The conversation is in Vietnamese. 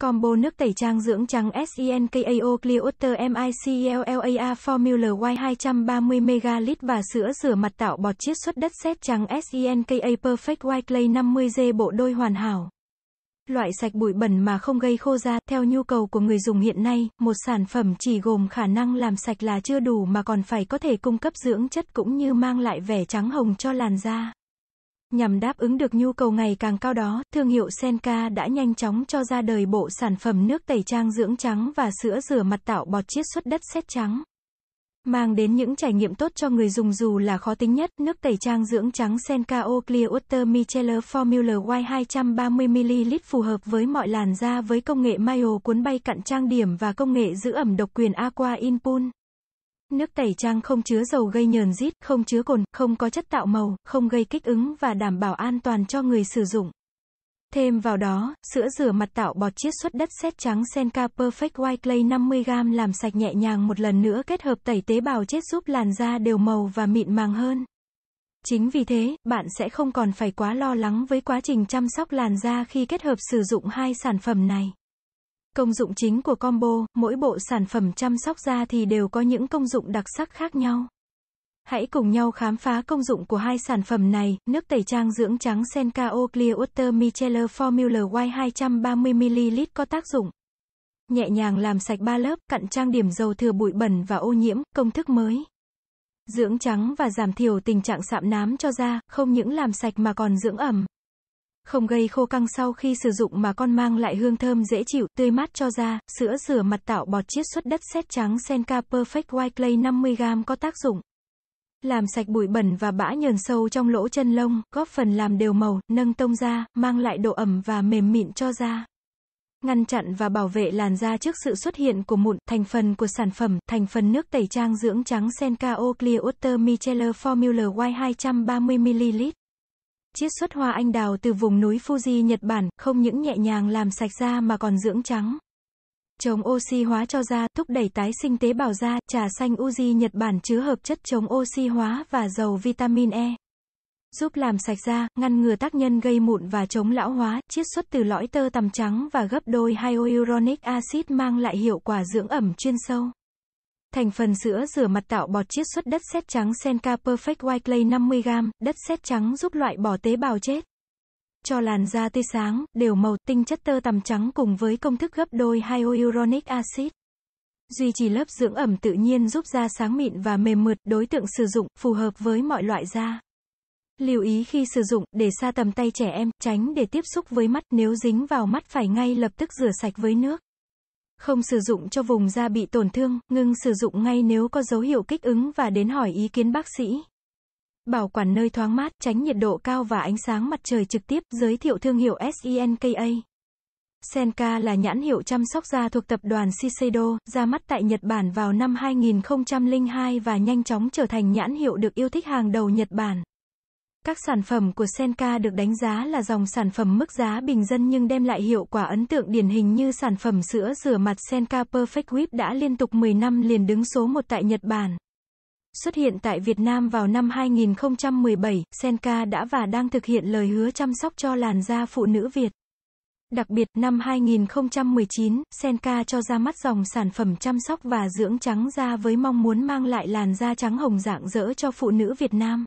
Combo nước tẩy trang dưỡng trắng SENKAO Clear Water MICLLAR Formula Y 230ml và sữa rửa mặt tạo bọt chiết xuất đất sét trắng SENKA Perfect White Clay 50G bộ đôi hoàn hảo. Loại sạch bụi bẩn mà không gây khô da, theo nhu cầu của người dùng hiện nay, một sản phẩm chỉ gồm khả năng làm sạch là chưa đủ mà còn phải có thể cung cấp dưỡng chất cũng như mang lại vẻ trắng hồng cho làn da. Nhằm đáp ứng được nhu cầu ngày càng cao đó, thương hiệu Senka đã nhanh chóng cho ra đời bộ sản phẩm nước tẩy trang dưỡng trắng và sữa rửa mặt tạo bọt chiết xuất đất sét trắng. Mang đến những trải nghiệm tốt cho người dùng dù là khó tính nhất, nước tẩy trang dưỡng trắng Senka O Clear Water Micellar Formula Y 230ml phù hợp với mọi làn da với công nghệ Mayo cuốn bay cặn trang điểm và công nghệ giữ ẩm độc quyền Aqua Inpul. Nước tẩy trang không chứa dầu gây nhờn rít, không chứa cồn, không có chất tạo màu, không gây kích ứng và đảm bảo an toàn cho người sử dụng. Thêm vào đó, sữa rửa mặt tạo bọt chiết xuất đất sét trắng Senka Perfect White Clay 50g làm sạch nhẹ nhàng một lần nữa kết hợp tẩy tế bào chết giúp làn da đều màu và mịn màng hơn. Chính vì thế, bạn sẽ không còn phải quá lo lắng với quá trình chăm sóc làn da khi kết hợp sử dụng hai sản phẩm này. Công dụng chính của combo, mỗi bộ sản phẩm chăm sóc da thì đều có những công dụng đặc sắc khác nhau. Hãy cùng nhau khám phá công dụng của hai sản phẩm này, nước tẩy trang dưỡng trắng Senkao Clear Water Micellar Formula Y 230ml có tác dụng nhẹ nhàng làm sạch ba lớp, cặn trang điểm dầu thừa bụi bẩn và ô nhiễm, công thức mới. Dưỡng trắng và giảm thiểu tình trạng sạm nám cho da, không những làm sạch mà còn dưỡng ẩm không gây khô căng sau khi sử dụng mà còn mang lại hương thơm dễ chịu, tươi mát cho da, sữa rửa mặt tạo bọt chiết xuất đất sét trắng Senka Perfect White Clay 50g có tác dụng. Làm sạch bụi bẩn và bã nhờn sâu trong lỗ chân lông, góp phần làm đều màu, nâng tông da, mang lại độ ẩm và mềm mịn cho da. Ngăn chặn và bảo vệ làn da trước sự xuất hiện của mụn, thành phần của sản phẩm, thành phần nước tẩy trang dưỡng trắng Senka O Clear Water Micellar Formula Y 230ml chiết xuất hoa anh đào từ vùng núi Fuji Nhật Bản, không những nhẹ nhàng làm sạch da mà còn dưỡng trắng. Chống oxy hóa cho da, thúc đẩy tái sinh tế bào da, trà xanh Uji Nhật Bản chứa hợp chất chống oxy hóa và dầu vitamin E. Giúp làm sạch da, ngăn ngừa tác nhân gây mụn và chống lão hóa, chiết xuất từ lõi tơ tằm trắng và gấp đôi hyaluronic acid mang lại hiệu quả dưỡng ẩm chuyên sâu. Thành phần sữa rửa mặt tạo bọt chiết xuất đất sét trắng Senka Perfect White Clay 50g, đất sét trắng giúp loại bỏ tế bào chết. Cho làn da tươi sáng, đều màu, tinh chất tơ tằm trắng cùng với công thức gấp đôi hyaluronic acid. Duy trì lớp dưỡng ẩm tự nhiên giúp da sáng mịn và mềm mượt, đối tượng sử dụng, phù hợp với mọi loại da. Lưu ý khi sử dụng, để xa tầm tay trẻ em, tránh để tiếp xúc với mắt, nếu dính vào mắt phải ngay lập tức rửa sạch với nước. Không sử dụng cho vùng da bị tổn thương, ngưng sử dụng ngay nếu có dấu hiệu kích ứng và đến hỏi ý kiến bác sĩ. Bảo quản nơi thoáng mát, tránh nhiệt độ cao và ánh sáng mặt trời trực tiếp, giới thiệu thương hiệu SENKA. Senka là nhãn hiệu chăm sóc da thuộc tập đoàn Shiseido, ra mắt tại Nhật Bản vào năm 2002 và nhanh chóng trở thành nhãn hiệu được yêu thích hàng đầu Nhật Bản. Các sản phẩm của Senka được đánh giá là dòng sản phẩm mức giá bình dân nhưng đem lại hiệu quả ấn tượng điển hình như sản phẩm sữa rửa mặt Senka Perfect Whip đã liên tục 10 năm liền đứng số 1 tại Nhật Bản. Xuất hiện tại Việt Nam vào năm 2017, Senka đã và đang thực hiện lời hứa chăm sóc cho làn da phụ nữ Việt. Đặc biệt, năm 2019, Senka cho ra mắt dòng sản phẩm chăm sóc và dưỡng trắng da với mong muốn mang lại làn da trắng hồng dạng dỡ cho phụ nữ Việt Nam.